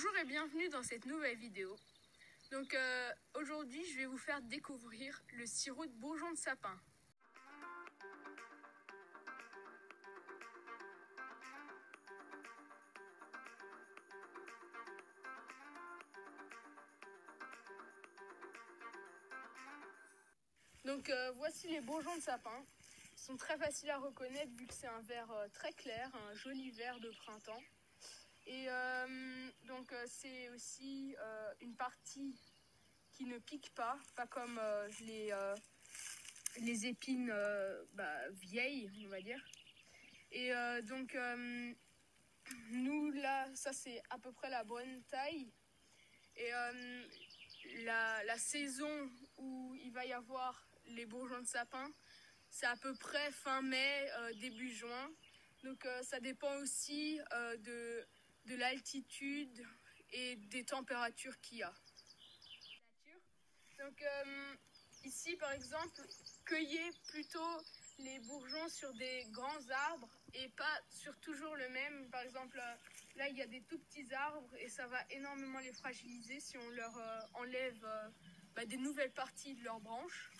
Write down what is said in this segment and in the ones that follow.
Bonjour et bienvenue dans cette nouvelle vidéo. Donc euh, aujourd'hui je vais vous faire découvrir le sirop de bourgeon de sapin. Donc euh, voici les bourgeons de sapin. Ils sont très faciles à reconnaître vu que c'est un vert euh, très clair, un joli vert de printemps. Et donc c'est aussi une partie qui ne pique pas, pas comme les, les épines bah, vieilles, on va dire. Et donc nous là, ça c'est à peu près la bonne taille. Et la, la saison où il va y avoir les bourgeons de sapin. C'est à peu près fin mai, euh, début juin. Donc euh, ça dépend aussi euh, de, de l'altitude et des températures qu'il y a. Donc ici par exemple, cueillez plutôt les bourgeons sur des grands arbres et pas sur toujours le même. Par exemple, là il y a des tout petits arbres et ça va énormément les fragiliser si on leur enlève bah, des nouvelles parties de leurs branches.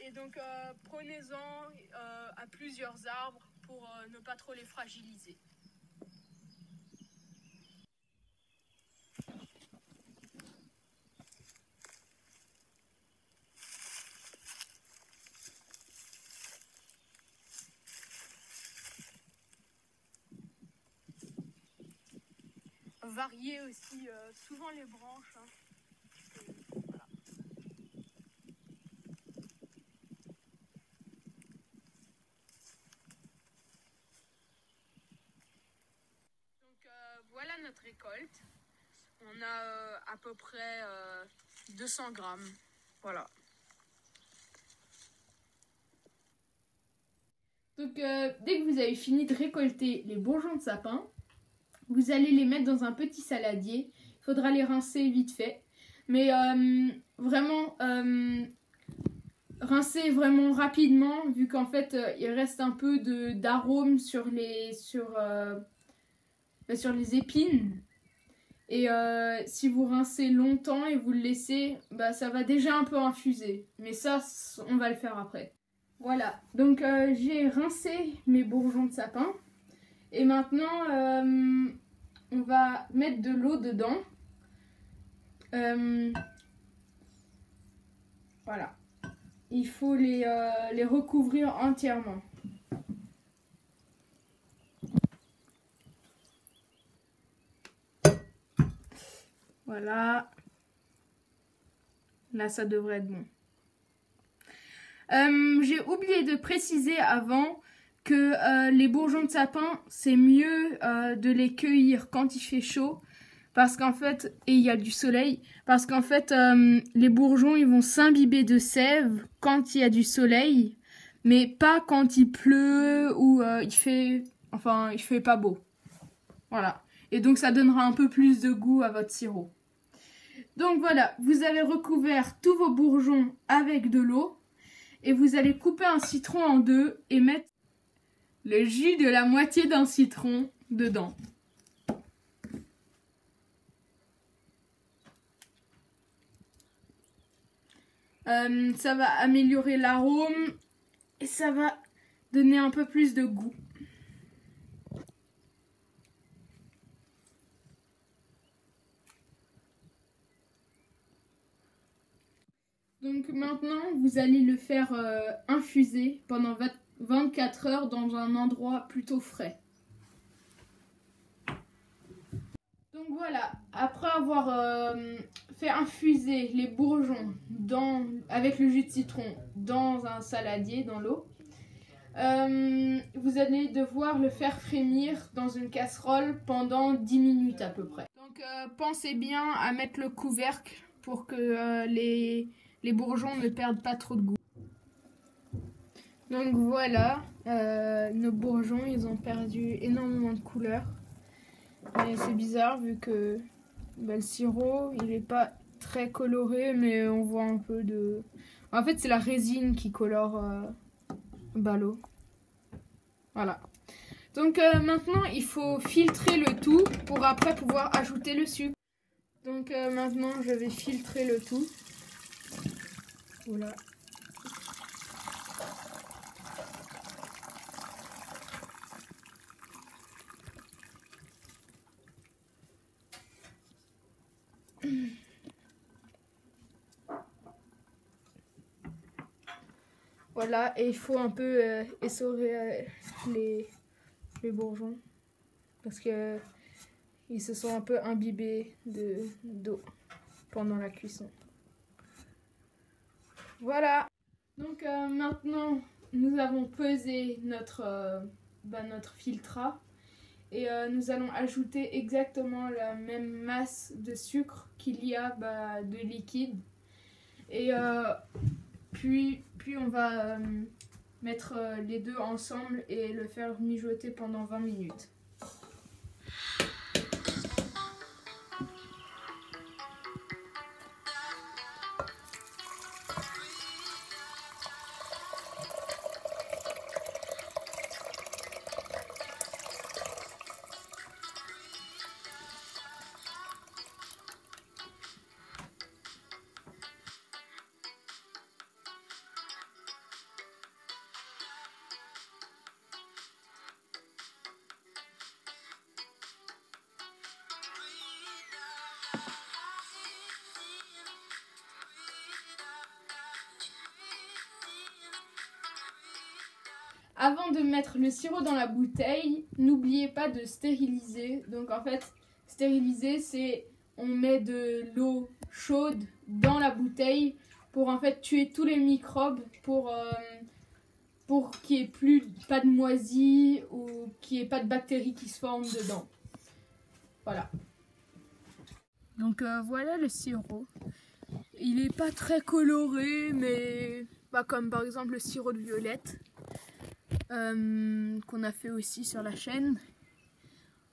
Et donc euh, prenez-en euh, à plusieurs arbres pour euh, ne pas trop les fragiliser. Variez aussi souvent les branches. Hein. notre récolte. On a euh, à peu près 200 euh, grammes. Voilà. Donc euh, dès que vous avez fini de récolter les bourgeons de sapin, vous allez les mettre dans un petit saladier. Il faudra les rincer vite fait. Mais vraiment, rincer vraiment rapidement, vu qu'en fait, il reste un peu d'arôme sur les, sur, les épines. Et euh, si vous rincez longtemps et vous le laissez, bah, ça va déjà un peu infuser. Mais ça, on va le faire après. Voilà, donc euh, j'ai rincé mes bourgeons de sapin. Et maintenant, euh, on va mettre de l'eau dedans. voilà. Il faut les, les recouvrir entièrement. Voilà. Là, ça devrait être bon. Euh, j'ai oublié de préciser avant euh, les bourgeons de sapin, c'est mieux euh, de les cueillir quand il fait chaud. Parce qu'en fait, et il y a du soleil, parce qu'en fait, les bourgeons, ils vont s'imbiber de sève quand il y a du soleil, mais pas quand il pleut ou il fait, enfin, il fait pas beau. Voilà. Et donc, ça donnera un peu plus de goût à votre sirop. Donc voilà, vous avez recouvert tous vos bourgeons avec de l'eau. Et vous allez couper un citron en deux et mettre le jus de la moitié d'un citron dedans. Euh, ça va améliorer l'arôme et ça va donner un peu plus de goût. Donc maintenant, vous allez le faire euh, infuser pendant 24 heures dans un endroit plutôt frais. Donc voilà, après avoir euh, fait infuser les bourgeons avec le jus de citron dans un saladier, dans l'eau, euh, vous allez devoir le faire frémir dans une casserole pendant 10 minutes à peu près. Donc pensez bien à mettre le couvercle pour que les les bourgeons ne perdent pas trop de goût. Donc voilà, euh, nos bourgeons, ils ont perdu énormément de couleur. Et c'est bizarre vu que bah, le sirop, il n'est pas très coloré, mais on voit un peu de... En fait, c'est la résine qui colore euh, bah. Voilà. Donc euh, maintenant, il faut filtrer le tout pour après pouvoir ajouter le sucre. Donc euh, maintenant, je vais filtrer le tout. Voilà. Voilà, et il faut un peu euh, essorer euh, les, bourgeons parce que ils se sont un peu imbibés de d'eau pendant la cuisson. Voilà. Donc euh, maintenant, nous avons pesé notre, bah, notre filtrat et nous allons ajouter exactement la même masse de sucre qu'il y a bah, de liquide. Et puis, puis on va euh, mettre euh, les deux ensemble et le faire mijoter pendant 20 minutes. Avant de mettre le sirop dans la bouteille, n'oubliez pas de stériliser. Donc en fait, stériliser, c'est on met de l'eau chaude dans la bouteille pour en fait tuer tous les microbes pour euh, pour qu'il n'y ait plus pas de moisis ou qu'il n'y ait pas de bactéries qui se forment dedans. Voilà. Donc euh, voilà le sirop. Il n'est pas très coloré, mais comme par exemple le sirop de violette euh, qu'on a fait aussi sur la chaîne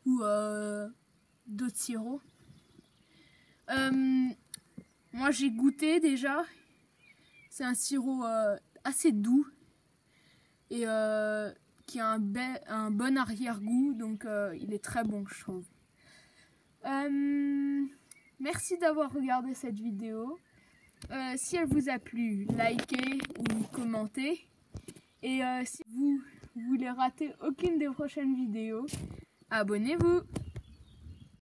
ou euh, d'autres sirops. Euh, moi j'ai goûté déjà. C'est un sirop assez doux et qui a un, bon arrière-goût, donc il est très bon je trouve. Merci d'avoir regardé cette vidéo. Si elle vous a plu, likez ou commentez. Et euh, si vous voulez rater aucune des prochaines vidéos, abonnez-vous.